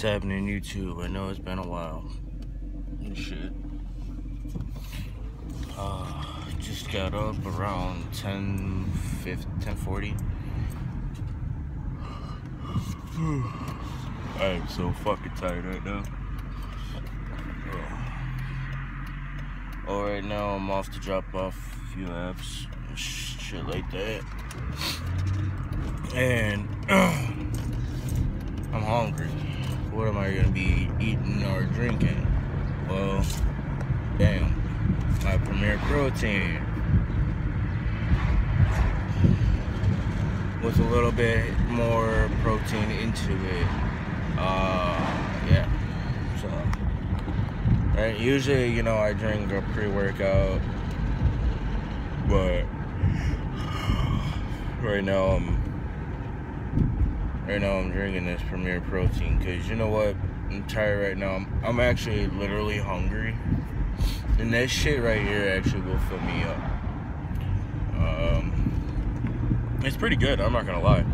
What's happening YouTube? I know it's been a while. And shit. Uh, just got up around 10, 1040. I am so fucking tired right now. All right now I'm off to drop off a few apps, shit like that. And I'm hungry. What am I gonna be eating or drinking? Well, damn, my Premier Protein. With a little bit more protein into it. Uh, yeah. So, right, usually, you know, I drink a pre-workout, but right now I'm right now I'm drinking this Premier Protein because you know what? I'm tired right now. I'm, I'm actually literally hungry. And that shit right here actually will fill me up. Um, it's pretty good, I'm not gonna lie.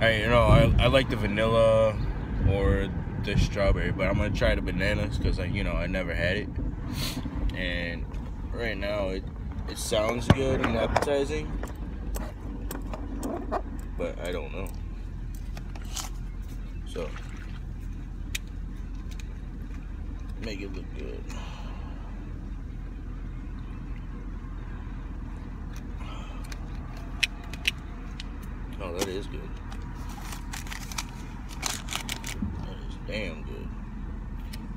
I you know, I, I like the vanilla or the strawberry, but I'm gonna try the bananas because I you know I never had it. And right now it it sounds good and appetizing but I don't know. So, make it look good. Oh, that is good. That is damn good.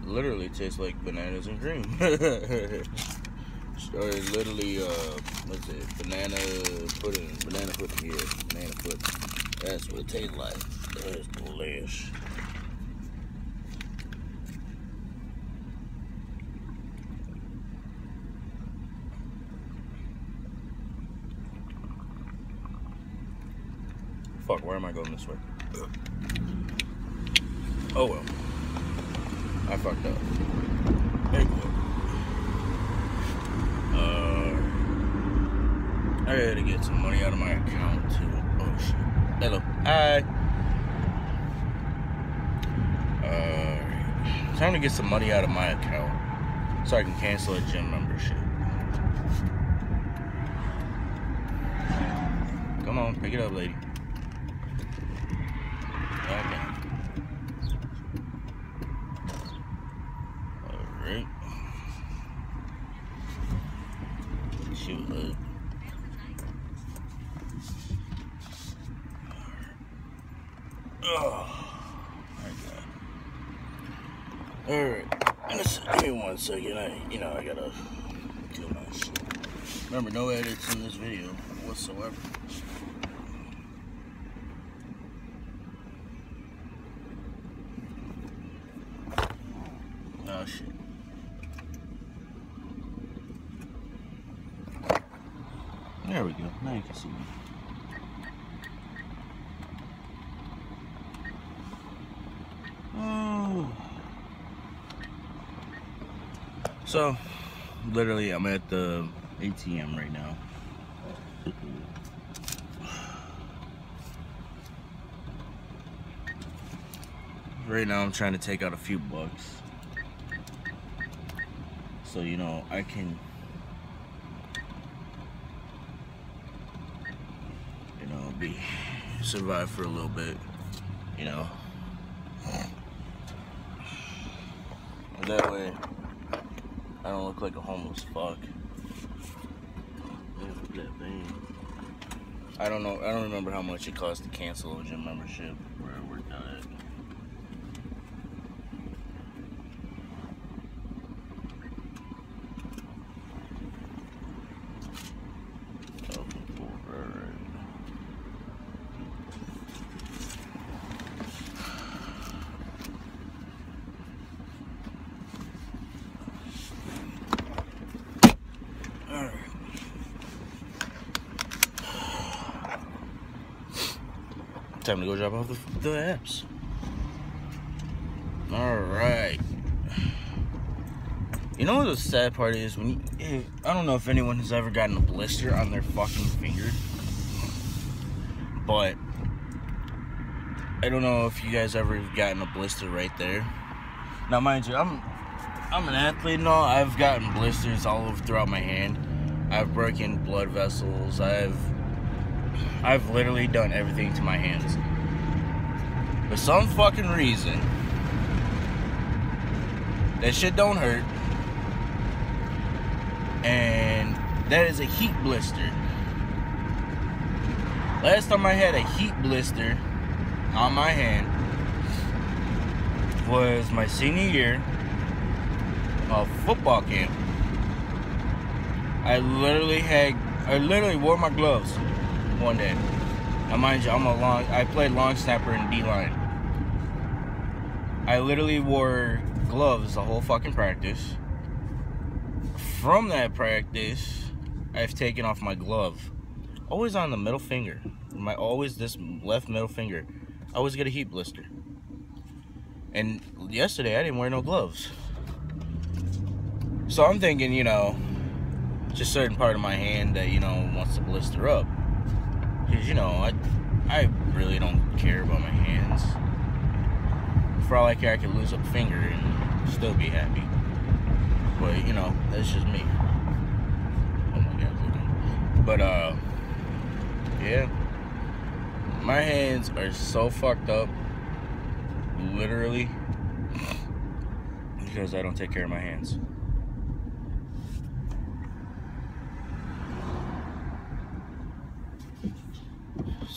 Literally tastes like bananas and cream. or literally, uh, what's it, banana pudding, banana pudding, yeah, banana pudding. That's what it tastes like. That's delicious. Fuck, where am I going this way? Oh well. I fucked up. You. Uh, I had to get some money out of my account too. Oh shit. Hello. Hi. Uh, time to get some money out of my account so I can cancel a gym membership. Come on, pick it up, lady. Okay. Alright. Shoot, Oh, my God. Alright. Just give me one second. I, you know, I gotta my shit. Remember, no edits in this video whatsoever. Oh, shit. There we go. Now you can see me. So, literally, I'm at the ATM right now. Right now, I'm trying to take out a few bucks. So, you know, I can, you know, be, survive for a little bit, you know. That way, I don't look like a homeless fuck. I don't know. I don't remember how much it cost to cancel a gym membership where I worked out at. Time to go drop off the, the apps. All right. You know what the sad part is when you, eh, I don't know if anyone has ever gotten a blister on their fucking finger, but I don't know if you guys ever gotten a blister right there. Now, mind you, I'm I'm an athlete and all. I've gotten blisters all over throughout my hand. I've broken blood vessels. I've I've literally done everything to my hands. For some fucking reason, that shit don't hurt. And that is a heat blister. Last time I had a heat blister on my hand was my senior year of football camp. I literally had, I literally wore my gloves one day. Now, mind you, I'm a long, I played long snapper in D line. I literally wore gloves the whole fucking practice. From that practice, I've taken off my glove. Always on the middle finger. My always this left middle finger. I always get a heat blister. And yesterday I didn't wear no gloves. So I'm thinking, you know, just certain part of my hand that, you know, wants to blister up. You know, I, I really don't care about my hands. For all I care, I could lose a finger and still be happy. But, you know, that's just me. Oh my god, But, uh, yeah. My hands are so fucked up. Literally. Because I don't take care of my hands.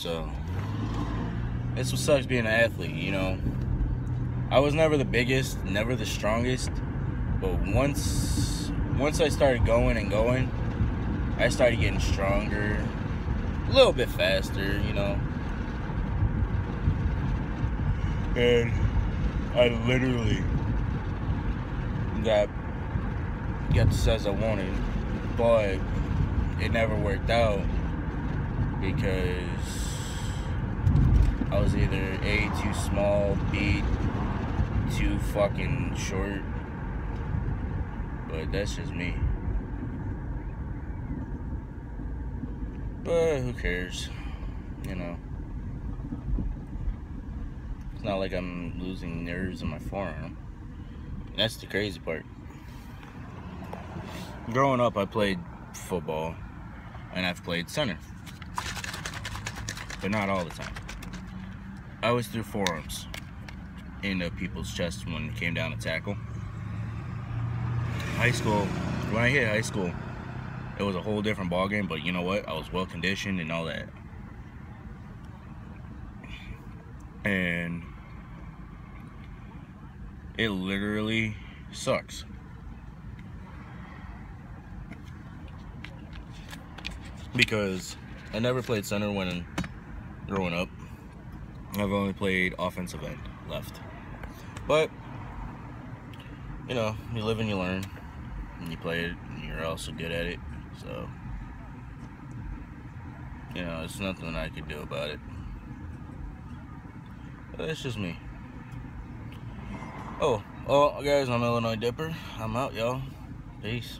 So, it's what sucks being an athlete, you know. I was never the biggest, never the strongest, but once once I started going and going, I started getting stronger, a little bit faster, you know. And I literally got got the size I wanted, but it never worked out because I was either A, too small, B, too fucking short. But that's just me. But who cares? You know. It's not like I'm losing nerves in my forearm. That's the crazy part. Growing up, I played football and I've played center, but not all the time. I always threw forearms into people's chests when it came down to tackle. High school, when I hit high school, it was a whole different ballgame, but you know what? I was well conditioned and all that. And it literally sucks. Because I never played center when growing up. I've only played offensive end, left. But, you know, you live and you learn. And you play it, and you're also good at it. So, you know, it's nothing I could do about it. But just me. Oh, oh, guys, I'm Illinois Dipper. I'm out, y'all. Peace.